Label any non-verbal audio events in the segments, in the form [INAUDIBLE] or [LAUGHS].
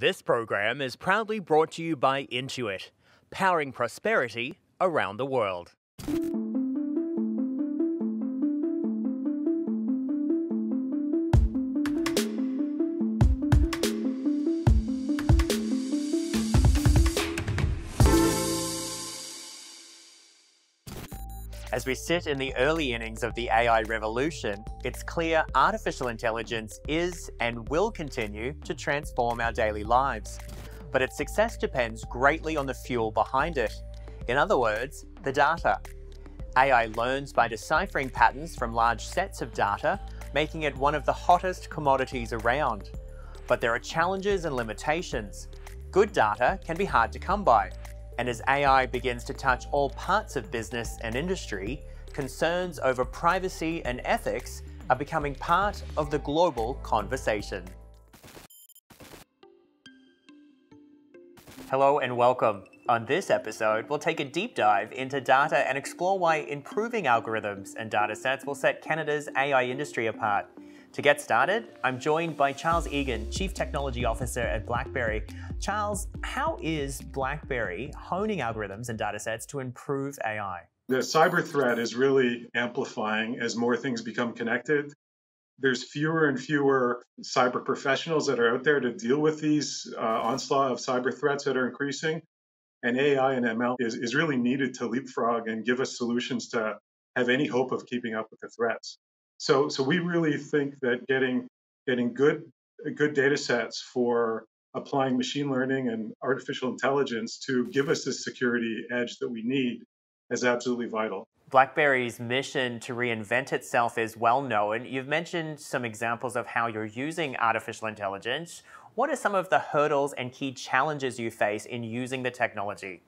This program is proudly brought to you by Intuit, powering prosperity around the world. As we sit in the early innings of the AI revolution, it's clear artificial intelligence is and will continue to transform our daily lives. But its success depends greatly on the fuel behind it. In other words, the data. AI learns by deciphering patterns from large sets of data, making it one of the hottest commodities around. But there are challenges and limitations. Good data can be hard to come by, and as AI begins to touch all parts of business and industry, concerns over privacy and ethics are becoming part of the global conversation. Hello and welcome. On this episode, we'll take a deep dive into data and explore why improving algorithms and datasets will set Canada's AI industry apart. To get started, I'm joined by Charles Eagan, Chief Technology Officer at BlackBerry. Charles, how is BlackBerry honing algorithms and datasets to improve AI? The cyber threat is really amplifying as more things become connected. There's fewer and fewer cyber professionals that are out there to deal with these uh, onslaught of cyber threats that are increasing. And AI and ML is, is really needed to leapfrog and give us solutions to have any hope of keeping up with the threats. So, so we really think that getting getting good good data sets for applying machine learning and artificial intelligence to give us the security edge that we need is absolutely vital. BlackBerry's mission to reinvent itself is well known. You've mentioned some examples of how you're using artificial intelligence. What are some of the hurdles and key challenges you face in using the technology?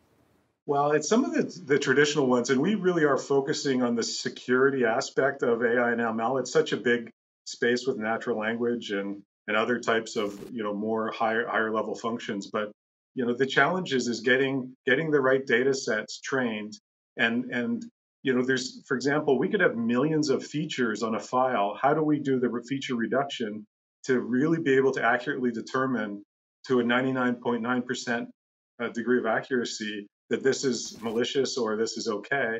Well, it's some of the, the traditional ones, and we really are focusing on the security aspect of AI and ML. It's such a big space with natural language and and other types of you know more higher higher level functions. But you know the challenge is is getting getting the right data sets trained and and you know there's for example we could have millions of features on a file. How do we do the feature reduction to really be able to accurately determine to a 99.9% uh, degree of accuracy that this is malicious or this is okay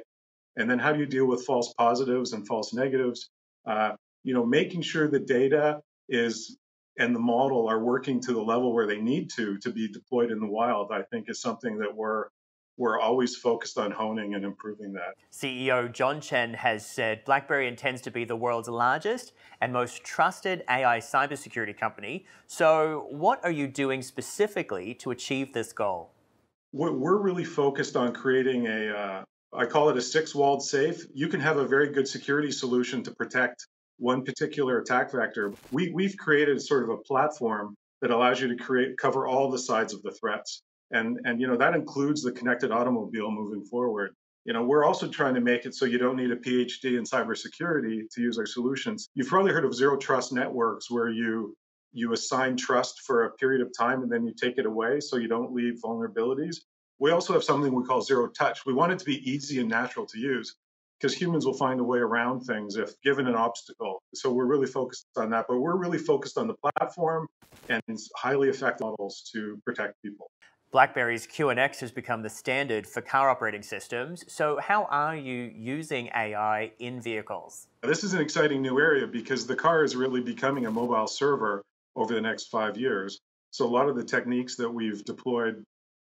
and then how do you deal with false positives and false negatives uh, you know making sure the data is and the model are working to the level where they need to to be deployed in the wild i think is something that we're we're always focused on honing and improving that. CEO John Chen has said BlackBerry intends to be the world's largest and most trusted AI cybersecurity company. So, what are you doing specifically to achieve this goal? We're really focused on creating a uh, I call it a six walled safe. You can have a very good security solution to protect one particular attack vector. We, we've created sort of a platform that allows you to create cover all the sides of the threats. And, and you know that includes the connected automobile moving forward. You know, we're also trying to make it so you don't need a PhD in cybersecurity to use our solutions. You've probably heard of zero trust networks where you you assign trust for a period of time and then you take it away so you don't leave vulnerabilities. We also have something we call zero touch. We want it to be easy and natural to use because humans will find a way around things if given an obstacle. So we're really focused on that, but we're really focused on the platform and highly effective models to protect people. BlackBerry's QNX has become the standard for car operating systems. So how are you using AI in vehicles? This is an exciting new area because the car is really becoming a mobile server over the next five years. So a lot of the techniques that we've deployed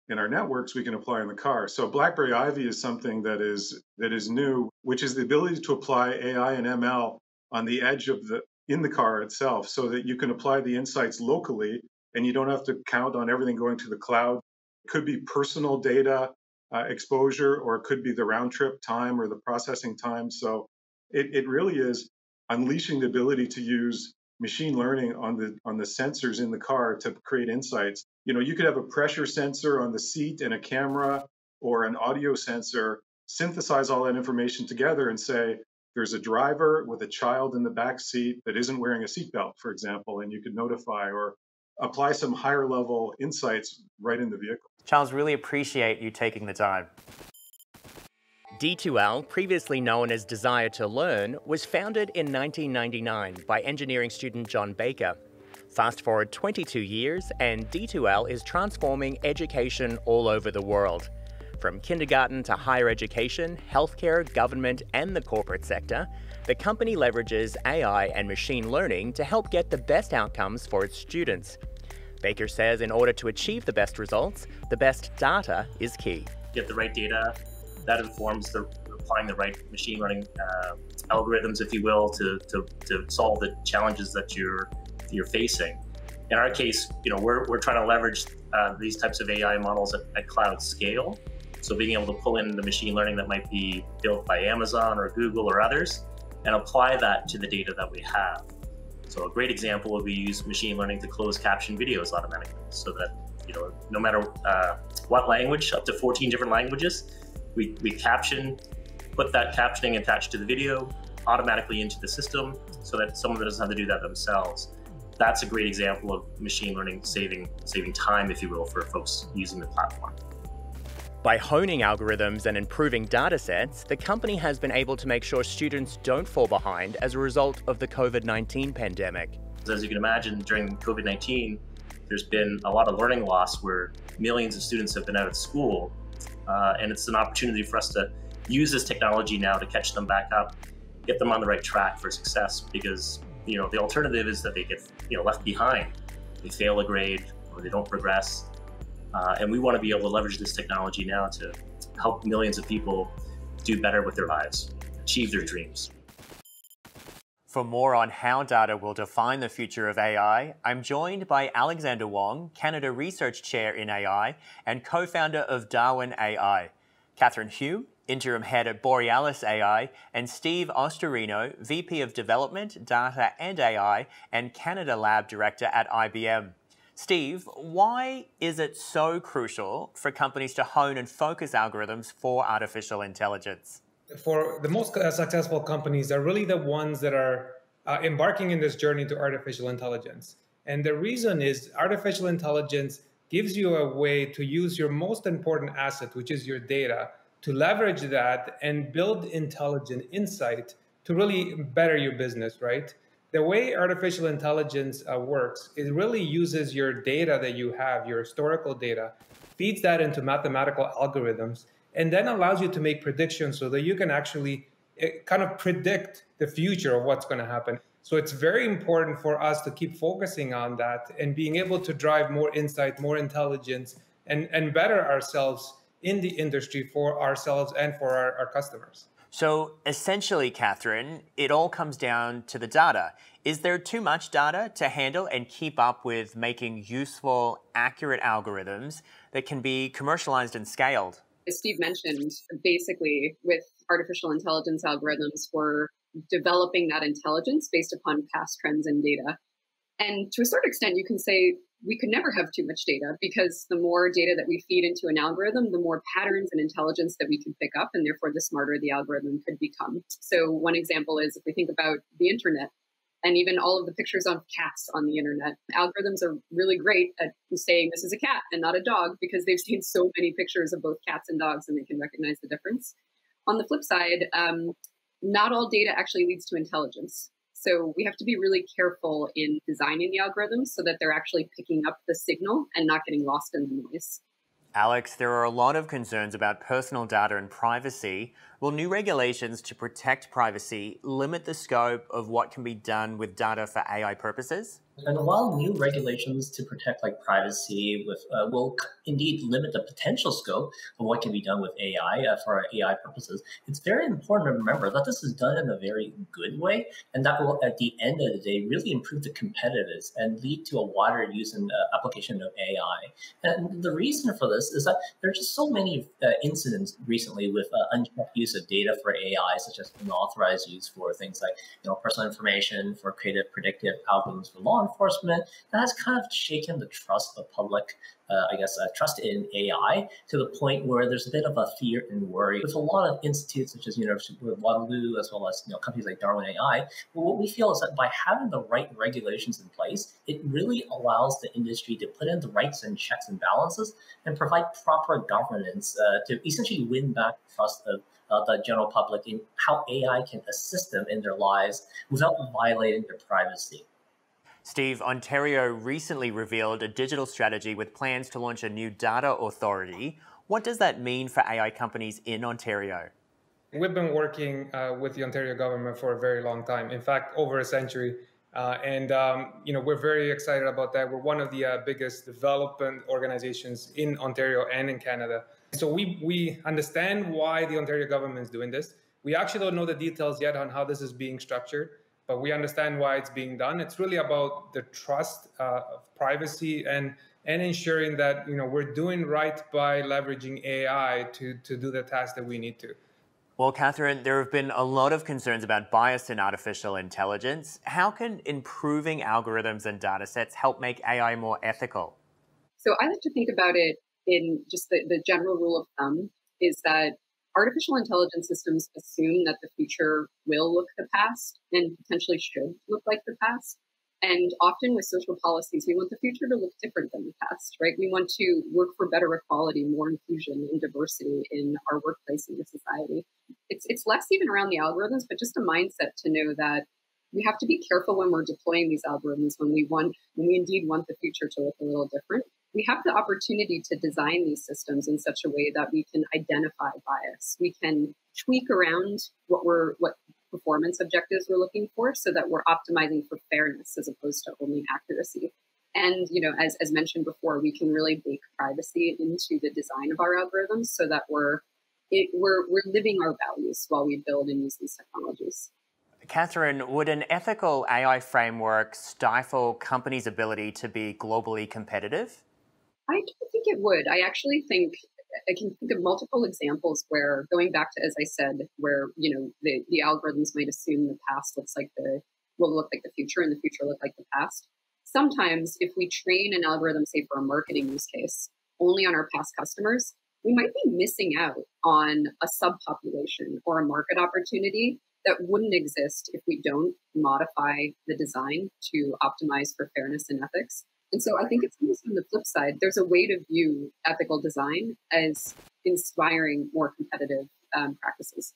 in our networks we can apply in the car. So BlackBerry Ivy is something that is that is new, which is the ability to apply AI and ML on the edge of the in the car itself so that you can apply the insights locally and you don't have to count on everything going to the cloud. It could be personal data uh, exposure or it could be the round trip time or the processing time. So it, it really is unleashing the ability to use machine learning on the on the sensors in the car to create insights. You know, you could have a pressure sensor on the seat and a camera or an audio sensor synthesize all that information together and say there's a driver with a child in the back seat that isn't wearing a seatbelt, for example, and you could notify or apply some higher level insights right in the vehicle. Charles, really appreciate you taking the time. D2L, previously known as Desire to Learn, was founded in 1999 by engineering student John Baker. Fast forward 22 years, and D2L is transforming education all over the world. From kindergarten to higher education, healthcare, government, and the corporate sector, the company leverages AI and machine learning to help get the best outcomes for its students. Baker says in order to achieve the best results, the best data is key. Get the right data that informs the applying the right machine learning uh, algorithms, if you will, to, to, to solve the challenges that you're you're facing. In our case, you know, we're, we're trying to leverage uh, these types of AI models at, at cloud scale. So being able to pull in the machine learning that might be built by Amazon or Google or others and apply that to the data that we have. So a great example would be use machine learning to close caption videos automatically so that, you know, no matter uh, what language, up to 14 different languages, we, we caption, put that captioning attached to the video automatically into the system so that someone doesn't have to do that themselves. That's a great example of machine learning saving saving time, if you will, for folks using the platform. By honing algorithms and improving data sets, the company has been able to make sure students don't fall behind as a result of the COVID 19 pandemic. As you can imagine, during COVID 19, there's been a lot of learning loss where millions of students have been out of school. Uh, and it's an opportunity for us to use this technology now to catch them back up, get them on the right track for success. Because you know the alternative is that they get you know left behind, they fail a grade or they don't progress. Uh, and we want to be able to leverage this technology now to help millions of people do better with their lives, achieve their dreams. For more on how data will define the future of AI, I'm joined by Alexander Wong, Canada Research Chair in AI and co founder of Darwin AI, Kathryn Hume, Interim Head at Borealis AI, and Steve Astorino, VP of Development, Data and AI, and Canada Lab Director at IBM. Steve, why is it so crucial for companies to hone and focus algorithms for artificial intelligence? For the most successful companies, they're really the ones that are uh, embarking in this journey to artificial intelligence. And the reason is artificial intelligence gives you a way to use your most important asset, which is your data, to leverage that and build intelligent insight to really better your business, right? the way artificial intelligence uh, works, it really uses your data that you have, your historical data, feeds that into mathematical algorithms, and then allows you to make predictions so that you can actually eh, kind of predict the future of what's going to happen. So it's very important for us to keep focusing on that and being able to drive more insight, more intelligence, and, and better ourselves in the industry for ourselves and for our, our customers. So essentially, Kathryn, it all comes down to the data. Is there too much data to handle and keep up with making useful, accurate algorithms that can be commercialized and scaled? As Steve mentioned, basically, with artificial intelligence algorithms, we're developing that intelligence based upon past trends and data. And to a certain extent, you can say we could never have too much data because the more data that we feed into an algorithm, the more patterns and intelligence that we can pick up, and therefore the smarter the algorithm could become. So, one example is if we think about the internet and even all of the pictures of cats on the internet, algorithms are really great at saying this is a cat and not a dog because they've [LAUGHS] seen so many pictures of both cats and dogs and they can recognize the difference. On the flip side, um, not all data actually leads to intelligence. So we have to be really careful in designing the algorithms so that they're actually picking up the signal and not getting lost in the noise. Alex, there are a lot of concerns about personal data and privacy. Will new regulations to protect privacy limit the scope of what can be done with data for AI purposes? And while new regulations to protect like privacy with uh, will indeed limit the potential scope of what can be done with AI uh, for AI purposes, it's very important to remember that this is done in a very good way, and that will, at the end of the day, really improve the competitiveness and lead to a wider use and uh, application of AI. And the reason for this is that there are just so many uh, incidents recently with uh, unchecked use of data for AI, such as unauthorized use for things like you know personal information, for creative predictive algorithms for law enforcement, that has kind of shaken the trust of the public, uh, I guess, uh, trust in AI to the point where there's a bit of a fear and worry. With a lot of institutes such as University of Waterloo, as well as you know companies like Darwin AI, what we feel is that by having the right regulations in place, it really allows the industry to put in the rights and checks and balances and provide proper governance uh, to essentially win back trust of uh, the general public in how AI can assist them in their lives without violating their privacy. Steve, Ontario recently revealed a digital strategy with plans to launch a new data authority. What does that mean for AI companies in Ontario? We've been working uh, with the Ontario government for a very long time. In fact, over a century. Uh, and um, you know we're very excited about that. We're one of the uh, biggest development organizations in Ontario and in Canada. So we we understand why the Ontario government is doing this. We actually don't know the details yet on how this is being structured, but we understand why it's being done. It's really about the trust uh, of privacy and and ensuring that you know we're doing right by leveraging AI to to do the task that we need to. Well, Kathryn, there have been a lot of concerns about bias in artificial intelligence. How can improving algorithms and data sets help make AI more ethical? So I like to think about it in just the, the general rule of thumb is that artificial intelligence systems assume that the future will look the past and potentially should look like the past. And often with social policies, we want the future to look different than the past, right? We want to work for better equality, more inclusion and diversity in our workplace and the society. It's, it's less even around the algorithms, but just a mindset to know that we have to be careful when we're deploying these algorithms when we want when we indeed want the future to look a little different we have the opportunity to design these systems in such a way that we can identify bias we can tweak around what we're what performance objectives we're looking for so that we're optimizing for fairness as opposed to only accuracy. And, you know, as, as mentioned before, we can really bake privacy into the design of our algorithms so that we're, it, we're, we're living our values while we build and use these technologies. Kathryn, would an ethical AI framework stifle companies' ability to be globally competitive? I don't think it would. I actually think I can think of multiple examples where going back to as I said, where you know the the algorithms might assume the past looks like the will look like the future and the future look like the past. Sometimes if we train an algorithm, say for a marketing use case, only on our past customers, we might be missing out on a subpopulation or a market opportunity that wouldn't exist if we don't modify the design to optimize for fairness and ethics. And so I think it's almost on the flip side. There's a way to view ethical design as inspiring more competitive um, practices.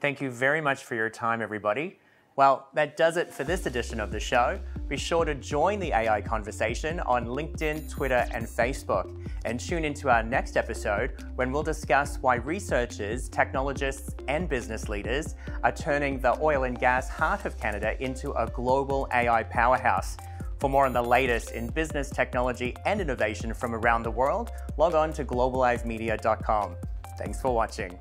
Thank you very much for your time, everybody. Well, that does it for this edition of the show. Be sure to join the AI conversation on LinkedIn, Twitter, and Facebook. And tune into our next episode when we'll discuss why researchers, technologists, and business leaders are turning the oil and gas heart of Canada into a global AI powerhouse. For more on the latest in business, technology, and innovation from around the world, log on to globalizemedia.com. Thanks for watching.